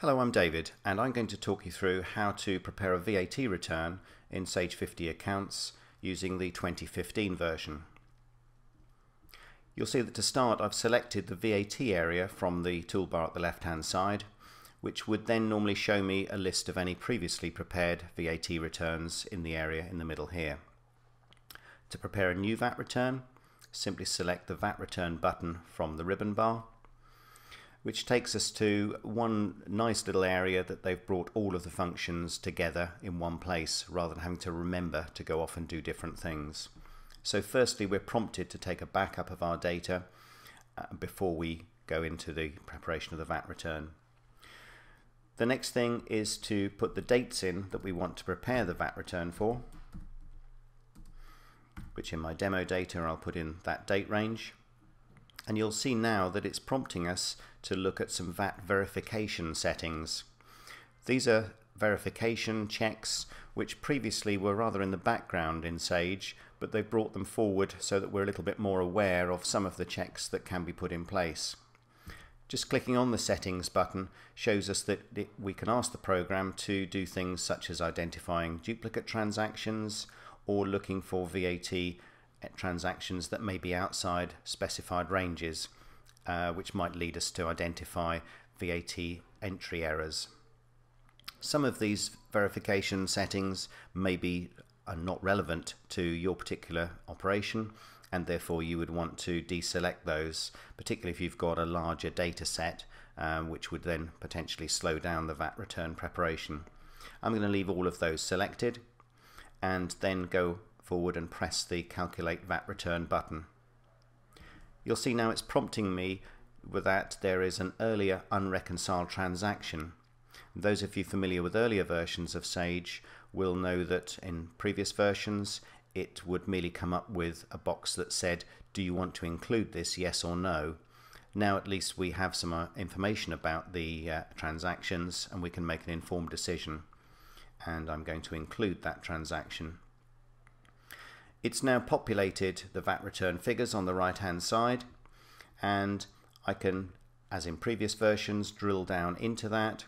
Hello, I'm David and I'm going to talk you through how to prepare a VAT return in Sage 50 Accounts using the 2015 version. You'll see that to start I've selected the VAT area from the toolbar at the left hand side which would then normally show me a list of any previously prepared VAT returns in the area in the middle here. To prepare a new VAT return simply select the VAT return button from the ribbon bar which takes us to one nice little area that they've brought all of the functions together in one place rather than having to remember to go off and do different things. So firstly we're prompted to take a backup of our data uh, before we go into the preparation of the VAT return. The next thing is to put the dates in that we want to prepare the VAT return for which in my demo data I'll put in that date range and you'll see now that it's prompting us to look at some VAT verification settings. These are verification checks which previously were rather in the background in Sage but they've brought them forward so that we're a little bit more aware of some of the checks that can be put in place. Just clicking on the settings button shows us that we can ask the program to do things such as identifying duplicate transactions or looking for VAT transactions that may be outside specified ranges, uh, which might lead us to identify VAT entry errors. Some of these verification settings may be are not relevant to your particular operation and therefore you would want to deselect those, particularly if you've got a larger data set, um, which would then potentially slow down the VAT return preparation. I'm going to leave all of those selected and then go forward and press the calculate VAT return button. You'll see now it's prompting me with that there is an earlier unreconciled transaction. Those of you familiar with earlier versions of Sage will know that in previous versions it would merely come up with a box that said do you want to include this yes or no. Now at least we have some uh, information about the uh, transactions and we can make an informed decision and I'm going to include that transaction. It's now populated the VAT return figures on the right hand side and I can, as in previous versions, drill down into that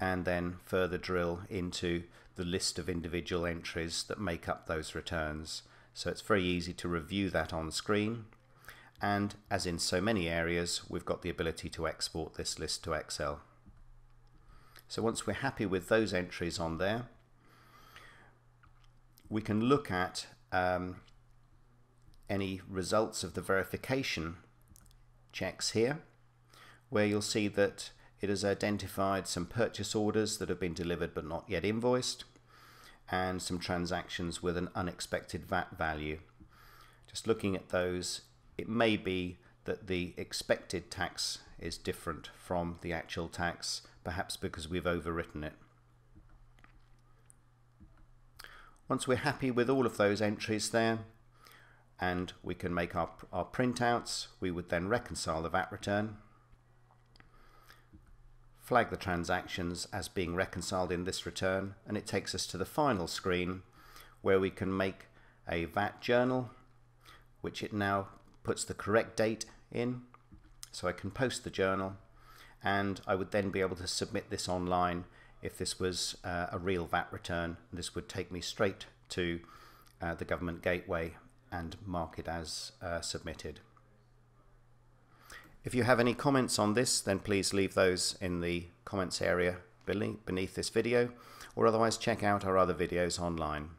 and then further drill into the list of individual entries that make up those returns. So it's very easy to review that on screen and as in so many areas we've got the ability to export this list to Excel. So once we're happy with those entries on there we can look at um, any results of the verification checks here where you'll see that it has identified some purchase orders that have been delivered but not yet invoiced and some transactions with an unexpected VAT value. Just looking at those, it may be that the expected tax is different from the actual tax, perhaps because we've overwritten it. Once we're happy with all of those entries there, and we can make our, our printouts, we would then reconcile the VAT return, flag the transactions as being reconciled in this return, and it takes us to the final screen where we can make a VAT journal, which it now puts the correct date in. So I can post the journal, and I would then be able to submit this online if this was uh, a real VAT return. This would take me straight to uh, the government gateway and mark it as uh, submitted. If you have any comments on this, then please leave those in the comments area beneath this video, or otherwise check out our other videos online.